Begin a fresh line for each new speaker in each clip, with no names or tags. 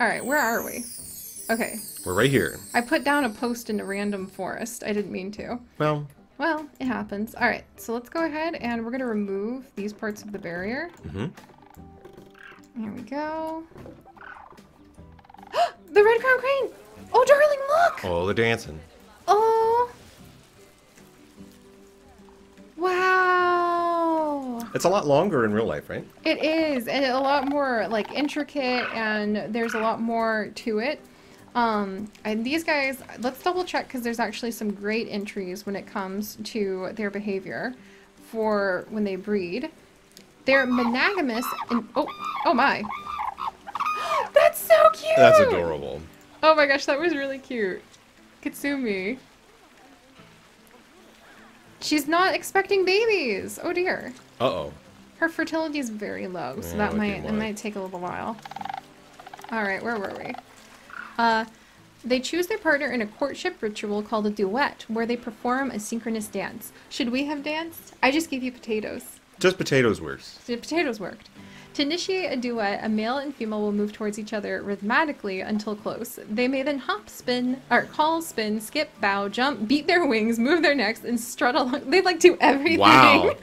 All right, where are we? Okay,
We're right here.
I put down a post in a random forest. I didn't mean to.
Well,
Well, it happens. All right, so let's go ahead and we're gonna remove these parts of the barrier.
Mm hmm
Here we go. the red crown crane! Oh, darling, look!
oh, they're dancing.
Oh! Wow!
It's a lot longer in real life, right?
It is, and a lot more like intricate, and there's a lot more to it. Um, and these guys, let's double check because there's actually some great entries when it comes to their behavior for when they breed. They're monogamous and oh, oh my, that's so cute.
That's adorable.
Oh my gosh, that was really cute. Katsumi. She's not expecting babies. Oh dear.
Uh oh.
Her fertility is very low, so
Yeah,
that might it might take a little while. All right, where were we? Uh, they choose their partner in a courtship ritual called a duet, where they perform a synchronous dance. Should we have danced? I just gave you potatoes.
Just potatoes works.
The potatoes worked. To initiate a duet, a male and female will move towards each other rhythmically until close. They may then hop, spin, or call, spin, skip, bow, jump, beat their wings, move their necks, and strut along. They like do everything.
Wow.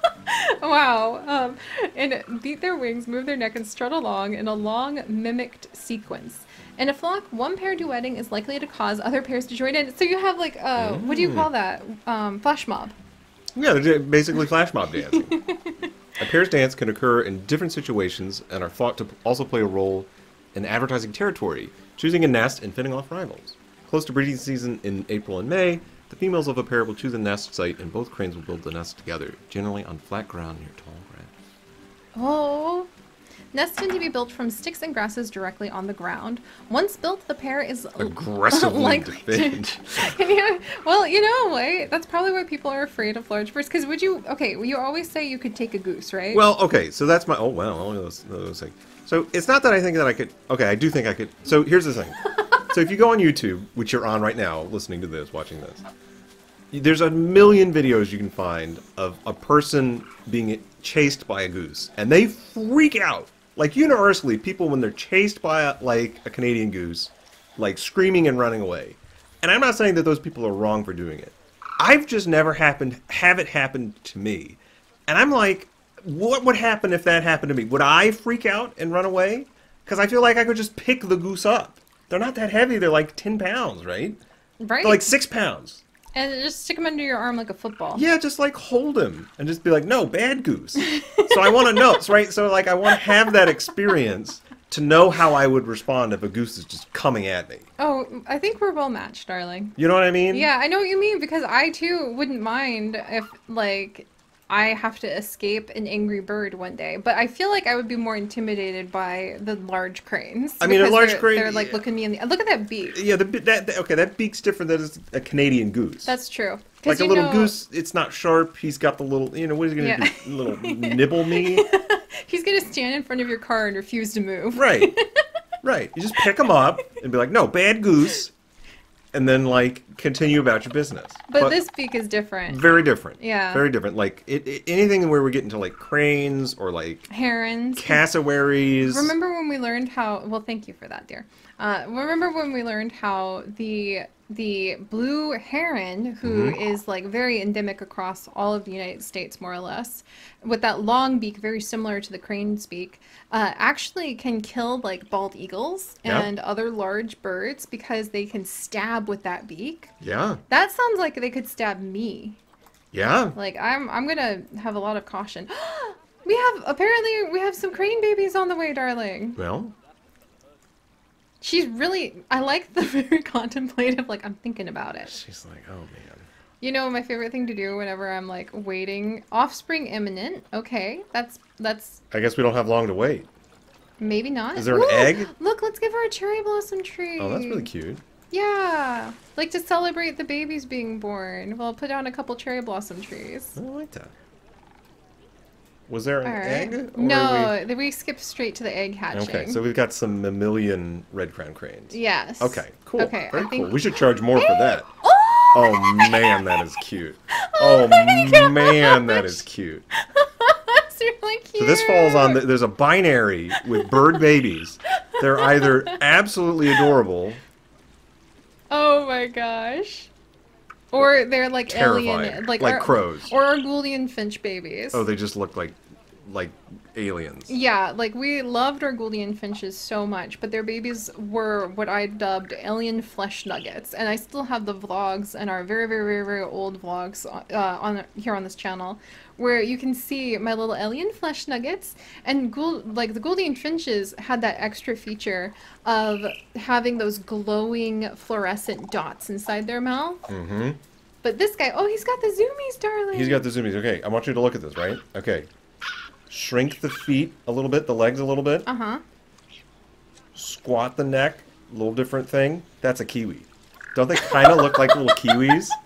wow. Um, and beat their wings, move their neck, and strut along in a long mimicked sequence. In a flock, one pair duetting is likely to cause other pairs to join in. So you have like, uh, what do you
Mm.
call that? Um, flash mob.
Yeah, basically flash mob dancing. a pair's dance can occur in different situations and are thought to also play a role in advertising territory, choosing a nest and fending off rivals. Close to breeding season in April and May, the females of a pair will choose a nest site and both cranes will build the nest together, generally on flat ground near tall grass.
Oh. Nests tend to be built from sticks and grasses directly on the ground. Once built, the pair is
Aggressively
likely to-
defend.
You- well, you know, right? That's probably why people are afraid of large birds. Because would you? Okay, you always say you could take a goose, right?
Well, okay, so that's my. Oh, wow, of those, those things. So it's not that I think that I could. Okay, I do think I could. So here's the thing. so if you go on YouTube, which you're on right now, listening to this, watching this, there's a million videos you can find of a person being chased by a goose, and they freak out. Like universally, people when they're chased by a, like a Canadian goose, like screaming and running away. And I'm not saying that those people are wrong for doing it. I've just never happened have it happen to me. And I'm like, what would happen if that happened to me? Would I freak out and run away? Because I feel like I could just pick the goose up. They're not that heavy. They're like 10 pounds, right?
right.
They're like 6 pounds.
And just stick him under your arm like a football.
Yeah, just like hold him and just be like, no, bad goose. so I want to know, right? So like I want to have that experience to know how I would respond if a goose is just coming at me.
Oh, I think we're well matched, darling.
You know what I mean?
Yeah, I know what you mean because I too wouldn't mind if like I have to escape an angry bird one day, but I feel like I would be more intimidated by the large cranes.
I mean, a large
they're,
crane-
They're like
yeah.
looking me in the look at that beak.
Yeah, the, bi- that, that okay, that beak's different than a Canadian goose.
That's true.
like a little
know-
goose, it's not sharp. He's got the little, you know, what is he gonna
Yeah.
do? Little nibble me?
He's gonna stand in front of your car and refuse to move.
Right, right. You just pick him up and be like, no, bad goose, and then like continue about your business.
But, this beak is different.
very different.
Yeah.
very different. Like it, it, anything where we get into like cranes or like
Herons.
cassowaries.
Remember when we learned how? Well, thank you for that, dear. Uh, remember when we learned how the the blue heron, who is
Mm-hmm.
like very endemic across all of the United States, more or less, with that long beak, very similar to the crane's beak, uh, actually can kill like bald eagles
Yeah.
and other large birds because they can stab with that beak.
Yeah,
That sounds like they could stab me.
yeah.
Like I'm I'm gonna have a lot of caution. we have apparently we have some crane babies on the way, darling.
Well,
She's really I like the very contemplative, like I'm thinking about it.
she's like, oh man.
You know my favorite thing to do whenever I'm like waiting offspring imminent. Okay, that's that's
I guess we don't have long to wait.
maybe not.
Is there an
Ooh,
egg?
Look, let's give her a cherry blossom tree.
Oh, that's really cute.
Yeah. Like to celebrate the babies being born. We'll put down a couple cherry blossom trees.
I like that. Was there an
right.
egg?
No, we... we skipped straight to the egg hatching.
Okay, so we've got some mammalian red crown cranes.
Yes.
Okay, cool.
Okay,
Very
I think.
cool. We should charge more for that.
Oh!
Oh man, that is cute.
Oh
Oh man, that is cute.
That's really cute.
So this falls on. The, there's a binary with bird babies They're either absolutely adorable.
Oh my gosh. Or they're like
Terrifying.
alien, like,
Like crows.
or Gouldian finch babies.
Oh, they just look like like aliens.
Yeah, like we loved our Gouldian finches so much, but their babies were what I dubbed alien flesh nuggets, and I still have the vlogs and our very, very, very, very old vlogs uh, on here on this channel, where you can see my little alien flesh nuggets. And Gould, like the Gouldian finches had that extra feature of having those glowing fluorescent dots inside their mouth.
Mm-hmm.
But this guy, oh, he's got the zoomies, darling.
He's got the zoomies. Okay, I want you to look at this, right? Okay. Shrink the feet a little bit, the legs a little bit.
Uh huh.
Squat the neck, a little different thing. That's a kiwi. Don't they kind of look like little kiwis?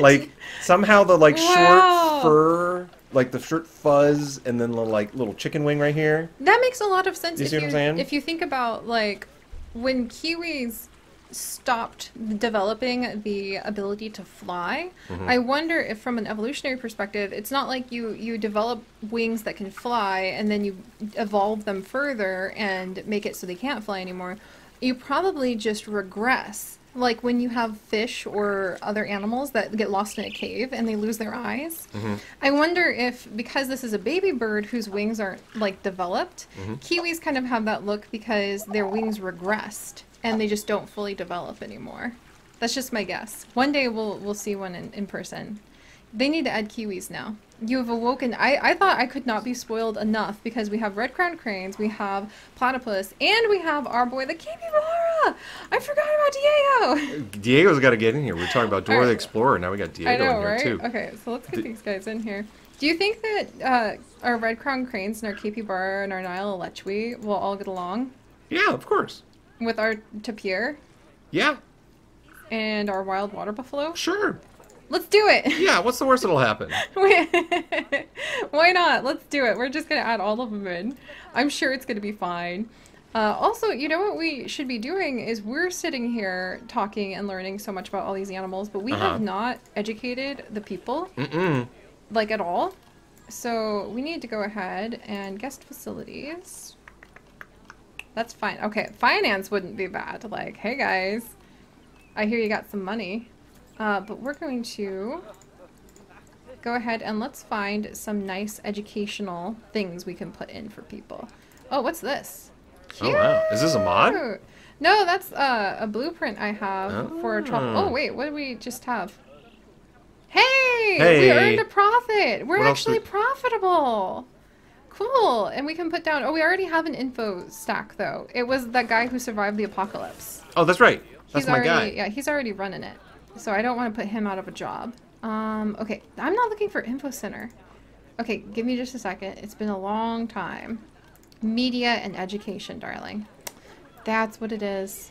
Like somehow the like
Wow.
short fur, like the shirt fuzz, and then the like little chicken wing right here.
That makes a lot of sense
You
if
see what
you
I'm saying?
if you think about like when kiwis stopped developing the ability to fly.
Mm-hmm.
I wonder if from an evolutionary perspective, it's not like you you develop wings that can fly and then you evolve them further and make it so they can't fly anymore. You probably just regress. Like when you have fish or other animals that get lost in a cave and they lose their eyes. Mm-hmm. I wonder if because this is a baby bird whose wings aren't like developed, mm-hmm. kiwis kind of have that look because their wings regressed and they just don't fully develop anymore. That's just my guess. One day we'll we'll see one in, in person. They need to add kiwis now. You have awoken. I, I thought I could not be spoiled enough because we have red crown cranes, we have platypus, and we have our boy the capybara. I forgot about Diego.
Diego's got to get in here. We're talking about Dora the Explorer. Now we got Diego
I know,
in here
right?
too.
Okay, so let's get
D-
these guys in here. Do you think that uh, our red crown cranes and our capybara and our Nile lechwe will all get along
Yeah, of course.
with our tapir
Yeah,
and our wild water buffalo?
sure.
Let's do it.
Yeah, what's the worst that'll happen?
Why not? Let's do it. We're just gonna add all of them in. I'm sure it's gonna be fine. Uh, also, you know what we should be doing is we're sitting here talking and learning so much about all these animals, but we
Uh-huh.
have not educated the people
Mm-mm.
like at all. So we need to go ahead and guest facilities. That's fine. Okay, finance wouldn't be bad. Like, hey guys, I hear you got some money. Uh, but we're going to go ahead and let's find some nice educational things we can put in for people. Oh, what's this?
Oh, wow. Is this a mod?
No, that's uh, a blueprint I have for a trouble.
Oh.
Oh wait, what did we just have? Hey,
hey.
we earned a profit. We're
What
actually profitable. Cool. And we can put down. Oh, we already have an info stack though. It was that guy who survived the apocalypse.
Oh, that's right. That's
he's
my
already,
guy.
Yeah, he's already running it. So I don't want to put him out of a job. Um, okay, I'm not looking for info center. Okay, give me just a second. It's been a long time. Media and education, darling. That's what it is.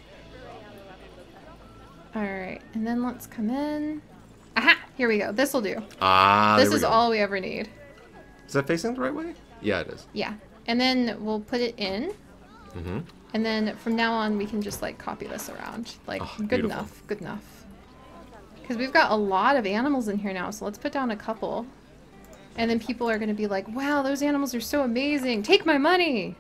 Alright, and then let's come in. Aha! Here we go. This'll do.
Ah,
this is
go.
all we ever need.
Is that facing the right way? Yeah, it is.
Yeah. And then we'll put it in.
Mm-hmm.
And then from now on, we can just like copy this around. Like,
Oh,
good
beautiful.
enough, good enough. Because we've got a lot of animals in here now, so let's put down a couple. And then people are going to be like, wow, those animals are so amazing. Take my money.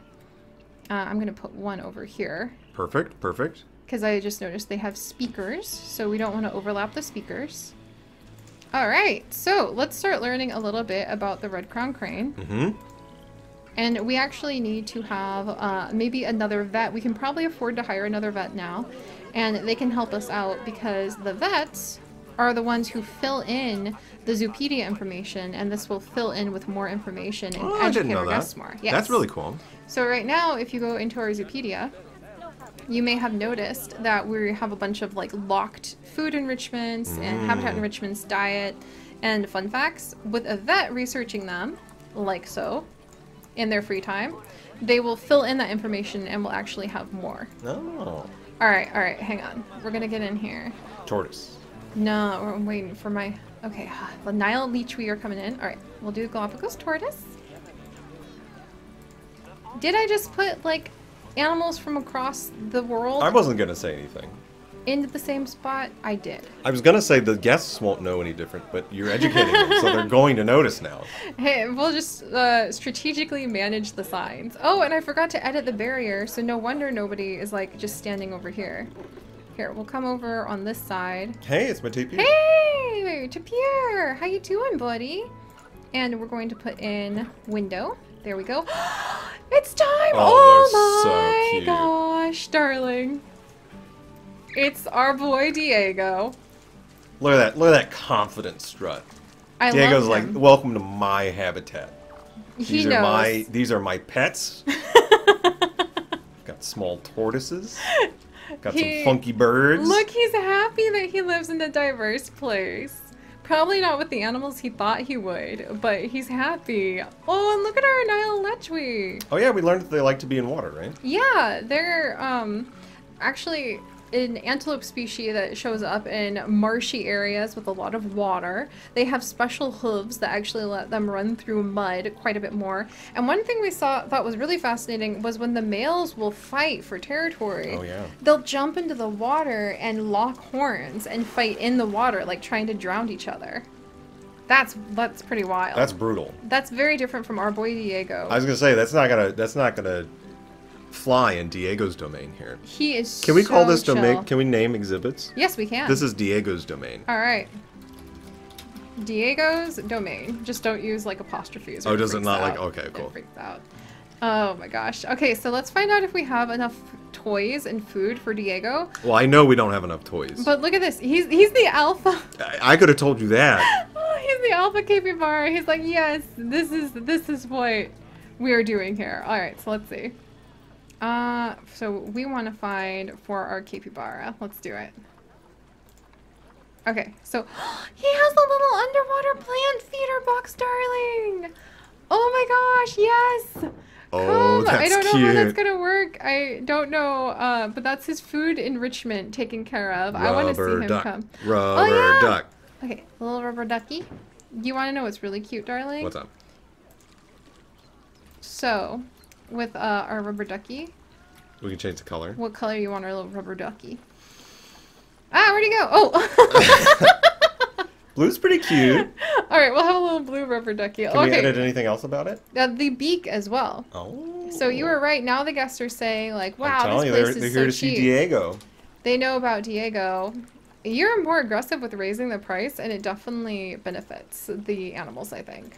Uh, I'm going to put one over here.
Perfect. Perfect.
Because I just noticed they have speakers, so we don't want to overlap the speakers. All right, so let's start learning a little bit about the red crown crane.
Mm-hmm.
And we actually need to have uh, maybe another vet. We can probably afford to hire another vet now. And they can help us out because the vets are the ones who fill in the Zoopedia information. And this will fill in with more information and
Oh, I
educate
didn't know
our
that.
guests more. Yes.
That's really cool.
So right now, if you go into our Zoopedia, you may have noticed that we have a bunch of like locked food enrichments and habitat
Mm.
enrichments, diet, and fun facts. With a vet researching them, like so, in their free time, they will fill in that information and will actually have more.
Oh.
All right, all right, hang on. We're gonna get in here.
Tortoise.
No, I'm waiting for my. Okay, the Nile Lechwe are coming in. All right, we'll do Galapagos tortoise. Did I just put like animals from across the world?
I wasn't gonna say anything.
into the same spot, I did.
I was gonna say the guests won't know any different, but you're educating them, so they're going to notice now.
Hey, we'll just uh, strategically manage the signs. Oh, and I forgot to edit the barrier, so no wonder nobody is like just standing over here. Here, we'll come over on this side.
Hey, it's my TP.
Hey, Tapir, how you doing, buddy? And we're going to put in window. There we go. it's time!
Oh,
Oh,
they're so
my gosh, darling. It's our boy Diego.
Look at that! Look at that confident strut.
I
Diego's like, "Welcome to my habitat.
he
These
knows.
are my these are my pets. Got small tortoises. Got
He-
some funky birds.
Look, he's happy that he lives in a diverse place. Probably not with the animals he thought he would, but he's happy. Oh, and look at our Nile lechwe.
Oh yeah, we learned that they like to be in water, right?
Yeah, they're um actually an antelope species that shows up in marshy areas with a lot of water. They have special hooves that actually let them run through mud quite a bit more. And one thing we saw thought was really fascinating was when the males will fight for territory.
Oh yeah.
They'll jump into the water and lock horns and fight in the water, like trying to drown each other. That's that's pretty wild.
That's brutal.
that's very different from our boy Diego.
I was gonna say that's not gonna that's not gonna fly in Diego's domain here.
he is.
Can we call
so
this domain? Can we name exhibits?
Yes, we can.
This is Diego's domain.
All right. Diego's domain. Just don't use like apostrophes. or
Oh,
it
does it not, like-
out.
okay,
It
cool.
freaks out. Oh my gosh. Okay, so let's find out if we have enough toys and food for Diego.
Well, I know we don't have enough toys.
But look at this. He's he's the alpha.
I, I could have told you that.
Oh, he's the alpha capybara. He's like, yes, this is this is what we are doing here. All right, so let's see. Uh, so we want to find for our capybara. Let's do it. Okay, so he has a little underwater plant feeder box, darling. Oh my gosh, yes.
Oh,
Come. I don't know how that's gonna work. I don't know, uh, but that's his food enrichment taken care of. I want to see him
duck.
come.
Rubber oh,
yeah.
duck.
Okay, little rubber ducky. You want to know what's really cute, darling?
What's up?
So, with uh, our rubber ducky,
We can change the color.
what color you want our little rubber ducky? Ah, where'd he go? Oh!
Blue's pretty cute.
All right, we'll have a little blue rubber ducky.
Can we
okay,
edit anything else about it?
uh, the beak as well.
Oh.
So you were right. Now the guests are saying like, "Wow, this
you,
place
they're, they're
is
here
so
to see. Diego.
They know about Diego. You're more aggressive with raising the price, and it definitely benefits the animals. I think.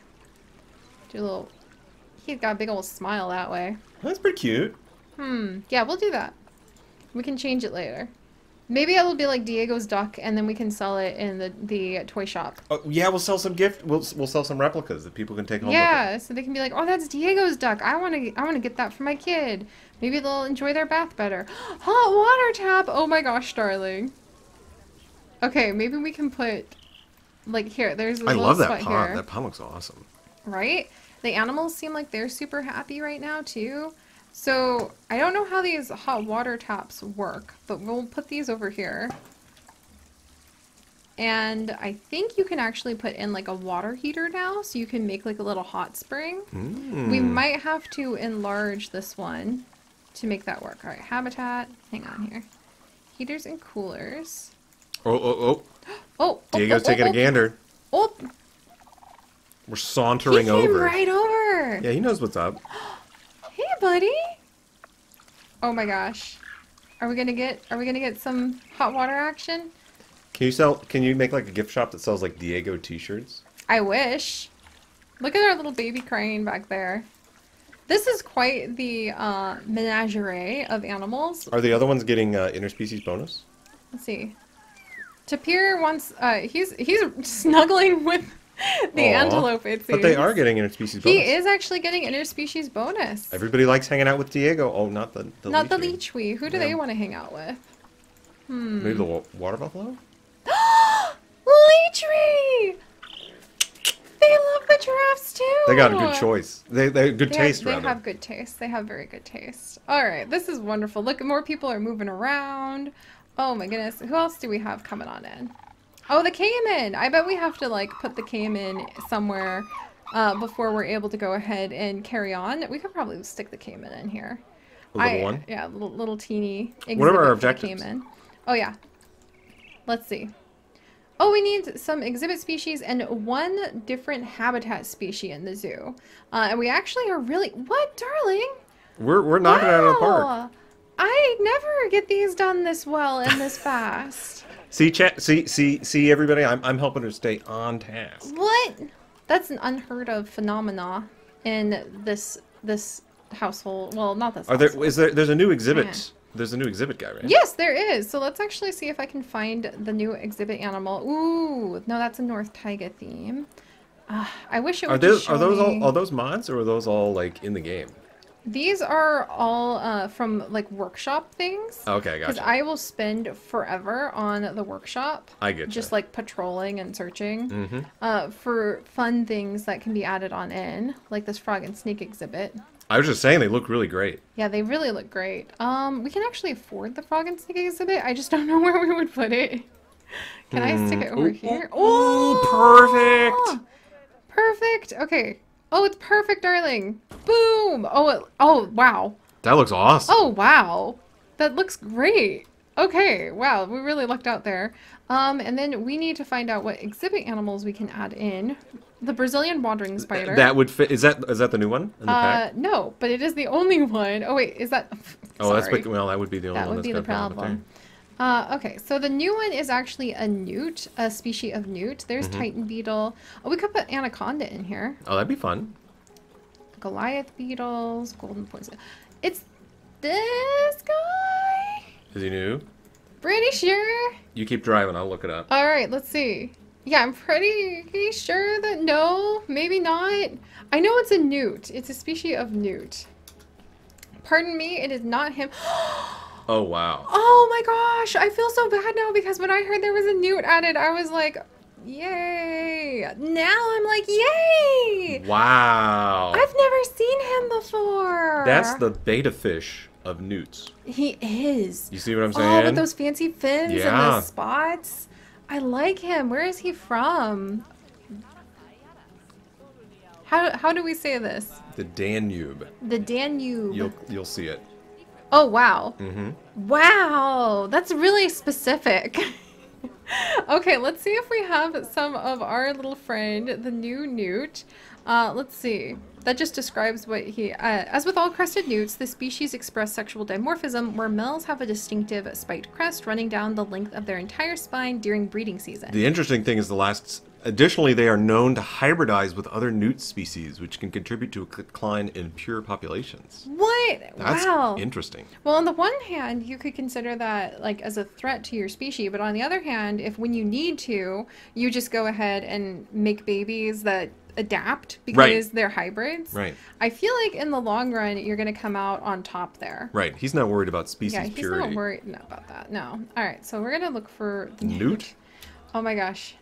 Do a little. He's got a big old smile that way.
That's pretty cute.
Hmm. Yeah, we'll do that. We can change it later. Maybe it'll be like Diego's duck, and then we can sell it in the the toy shop.
Oh, yeah, we'll sell some gift. We'll we'll sell some replicas that people can take home.
Yeah, so they can be like, "Oh, that's Diego's duck. I want to I want to get that for my kid. Maybe they'll enjoy their bath better." Hot water tap. Oh my gosh, darling. Okay, maybe we can put like here. There's a
I love that pond.
here,
That pond looks awesome.
right? The animals seem like they're super happy right now too. So I don't know how these hot water taps work, but we'll put these over here. And I think you can actually put in like a water heater now, so you can make like a little hot spring. We
Mm.
might have to enlarge this one to make that work. All right, habitat. Hang on here. Heaters and coolers.
Oh, oh, oh.
Oh, oh,
Diego's
oh,
taking
oh,
a gander.
Oh,
We're sauntering he
came
over.
right over.
Yeah, he knows what's up.
Hey, buddy. Oh my gosh. Are we gonna get? Are we gonna get some hot water action?
Can you sell? Can you make like a gift shop that sells like Diego T-shirts?
I wish. Look at our little baby crane back there. This is quite the uh, menagerie of animals.
Are the other ones getting uh, interspecies bonus?
Let's see. Tapir wants. Uh, he's he's snuggling with the
Aw.
antelope. It seems.
But they are getting interspecies bonus.
He is actually getting interspecies bonus.
Everybody likes hanging out with Diego. Oh, not the, the
Not the
leechy.
lechwe. Who do
Yeah.
they want to hang out with? Hmm.
Maybe the water buffalo.
Lechwe! They love the giraffes too.
They got a good choice. They they good
They,
taste
have, they
rather.
have good taste. They have very good taste. All right, this is wonderful. Look, more people are moving around. Oh my goodness, who else do we have coming on in? Oh, the caiman. I bet we have to like put the caiman somewhere uh, before we're able to go ahead and carry on. We could probably stick the caiman in here.
A little
I-
one.
Yeah, little, little teeny.
What are our
exhibit for the
objectives?
caiman. Oh yeah. let's see. Oh, we need some exhibit species and one different habitat species in the zoo. Uh, and we actually are really... What, darling?
We're, we're knocking it out of the park.
I never get these done this well and this fast.
See, chat. See, see, see, everybody. I'm, I'm helping her stay on task.
What? That's an unheard of phenomena in this this household. Well, not this.
Are there?
household.
Is there? There's a new exhibit.
Man.
There's a new exhibit guy, right?
Yes, there is. So let's actually see if I can find the new exhibit animal. Ooh, no, that's a North Taiga theme. Uh, I wish it
Are
would
those?
just
Are those
me.
all? Are those mods or are those all like in the game?
These are all uh, from like workshop things.
Okay, gotcha. Because.
I will spend forever on the workshop.
I get
Just like patrolling and searching
Mm-hmm.
uh, for fun things that can be added on in, like this frog and snake exhibit.
I was just saying they look really great.
Yeah, they really look great. Um, we can actually afford the frog and snake exhibit. I just don't know where we would put it. Can I stick it over
Ooh,
here? Oh,
perfect.
Perfect. Okay. Oh, it's perfect, darling. Boom. Oh, it, oh, wow.
That looks awesome.
Oh, wow. That looks great. Okay, wow, we really lucked out there. Um, and then we need to find out what exhibit animals we can add in. The Brazilian wandering spider.
That would fit. Is that is that the new one in the
uh,
pack?
no, but it is the only one. Oh wait, is that?
Oh, that's well, that would be the only
that
one
would
that's
be the problem. Uh, okay, so the new one is actually a newt, a species of newt. There's
Mm-hmm.
Titan beetle. Oh, we could put anaconda in here.
Oh, that'd be fun.
Goliath beetles, golden poison. It's this guy.
Is he new?
Pretty sure.
You keep driving. I'll look it up.
All right, let's see. Yeah, I'm pretty sure that no, maybe not. I know it's a newt. It's a species of newt. Pardon me, it is not him.
Oh wow.
Oh my gosh, I feel so bad now because when I heard there was a newt added, I was like, yay. Now I'm like, yay.
Wow.
I've never seen him before.
That's the betta fish of newts.
He is.
You see what I'm saying?
Oh,
saying?
with those fancy fins and
Yeah.
the spots. I like him. Where is he from? How, how do we say this?
The Danube.
The Danube.
You'll you'll see it.
Oh, wow.
Mm-hmm.
Wow. That's really specific. okay, let's see if we have some of our little friend, the new newt. Uh, let's see. That just describes what he. Uh, as with all crested newts, the species express sexual dimorphism, where males have a distinctive spiked crest running down the length of their entire spine during breeding season.
The interesting thing is the last. Additionally, they are known to hybridize with other newt species, which can contribute to a decline in pure populations.
what?
That's
wow.
interesting.
Well, on the one hand, you could consider that like as a threat to your species, but on the other hand, if when you need to, you just go ahead and make babies that adapt because they're hybrids.
Right.
I feel like in the long run, you're going to come out on top there.
Right. He's not worried about species
yeah, he's
purity.
not worried no, about that. No. All right, so we're going to look for the
Newt?
Oh my gosh.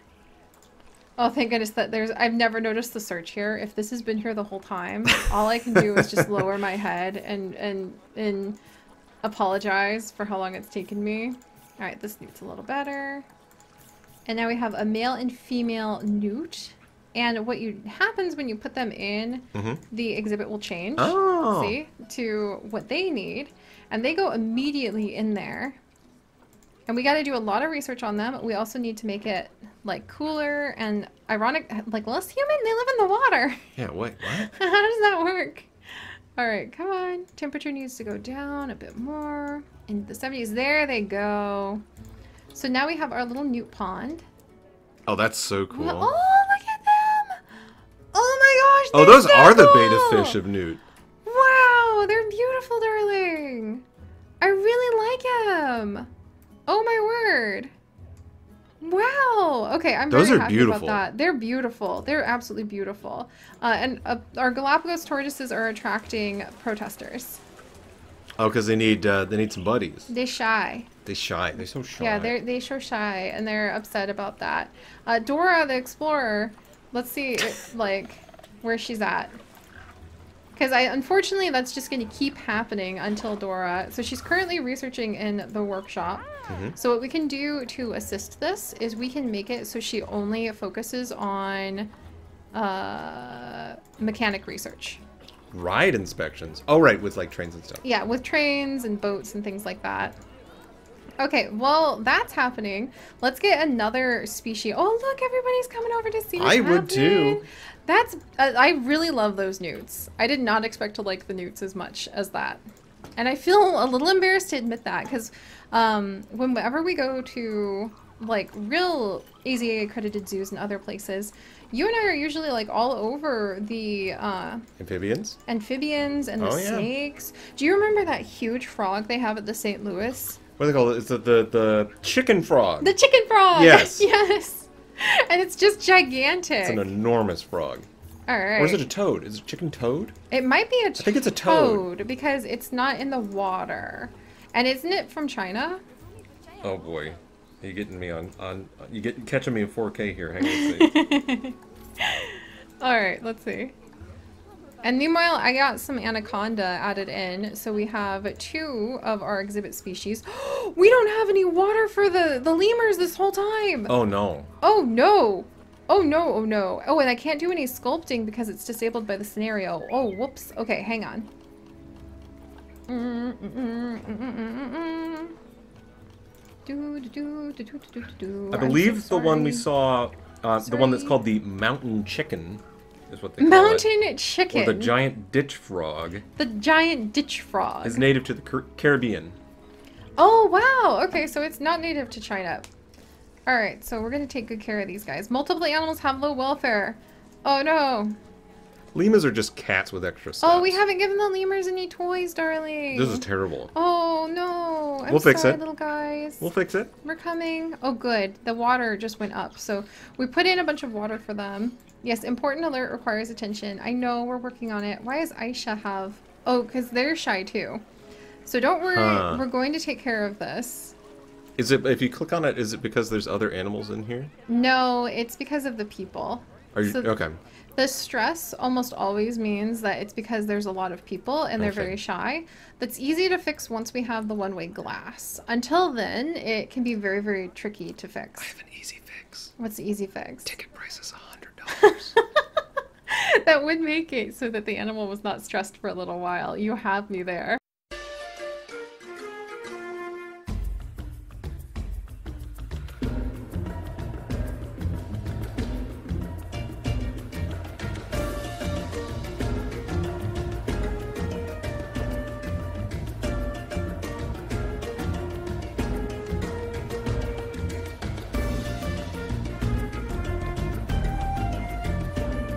Oh, thank goodness that there's. I've never noticed the search here. If this has been here the whole time, all I can do is just lower my head and and and apologize for how long it's taken me. All right, this newt's a little better. And now we have a male and female newt. And what you happens when you put them in,
Mhm.
the exhibit will change.
Oh.
See to what they need, and they go immediately in there. And we got to do a lot of research on them. We also need to make it like cooler and ironic, like less human. They live in the water.
Yeah. Wait. What?
How does that work? All right, come on. Temperature needs to go down a bit more. Into the 70s. There they go. So now we have our little newt pond.
Oh, that's so cool.
Oh, look at them! Oh my gosh!
oh, those
so
are the
betta
fish of newt.
Wow, they're beautiful, darling. I really like them. Oh my word. Wow. Okay, I'm
Those
very
are
happy
beautiful.
about that. They're beautiful. They're absolutely beautiful. Uh, and uh, our Galapagos tortoises are attracting protesters.
Oh, because they need uh, they need some buddies.
They shy.
They shy. They're so shy.
Yeah, they're they show shy and they're upset about that. Uh, Dora the explorer. Let's see, if, like, where she's at. Because I unfortunately that's just going to keep happening until Dora. So she's currently researching in the workshop.
Mhm.
So what we can do to assist this is we can make it so she only focuses on uh, mechanic research.
ride inspections. Oh, right, with like trains and stuff.
Yeah, with trains and boats and things like that. Okay, well, that's happening. Let's get another species. Oh, look, everybody's coming over to see what's
I would too.
That's, uh, I really love those newts. I did not expect to like the newts as much as that. And I feel a little embarrassed to admit that because um, whenever we go to like real AZA accredited zoos and other places, you and I are usually like all over the uh,
Amphibians?
amphibians and the
Oh, yeah.
snakes. Do you remember that huge frog they have at the St. Louis?
What do they call it? It's the, the, the chicken frog.
The chicken frog.
Yes.
yes. And it's just gigantic.
It's an enormous frog.
All right.
Or is it a toad? Is it chicken toad?
It might be a
think it's a toad.
because it's not in the water. And isn't it from China?
Oh boy. you're you getting me on, on you get catching me in 4K here. Hang on a.
All right, let's see. And meanwhile, I got some anaconda added in, so we have two of our exhibit species. we don't have any water for the the lemurs this whole time.
oh no.
Oh no! Oh no, oh no. Oh, and I can't do any sculpting because it's disabled by the scenario. Oh, whoops. Okay, hang on. Mm, mm, mm.
I
so
believe the one we saw, uh, the one that's called the mountain chicken, is what they call it.
Mountain chicken.
Or the giant ditch frog
The giant ditch frog.
is native to the Car- Caribbean.
Oh, wow. Okay, so it's not native to China. All right, so we're going to take good care of these guys. Multiple animals have low welfare. Oh, no.
Lemurs are just cats with extra stats.
Oh, we haven't given the lemurs any toys, darling.
This is terrible.
Oh, no. I'm
We'll fix
sorry,
it.
little guys.
We'll fix it.
We're coming. Oh, good. The water just went up. So we put in a bunch of water for them. Yes, important alert requires attention. I know we're working on it. Why does Aisha have... Oh, because they're shy too. So don't worry.
Huh.
We're going to take care of this.
Is it if you click on it? Is it because there's other animals in here?
No, it's because of the people.
Are you
So-
okay?
The stress almost always means that it's because there's a lot of people and they're
Okay.
very shy. That's easy to fix once we have the one-way glass. Until then, it can be very, very tricky to fix.
I have an easy fix.
What's the easy fix?
Ticket prices is a hundred dollars.
that would make it so that the animal was not stressed for a little while. You have me there.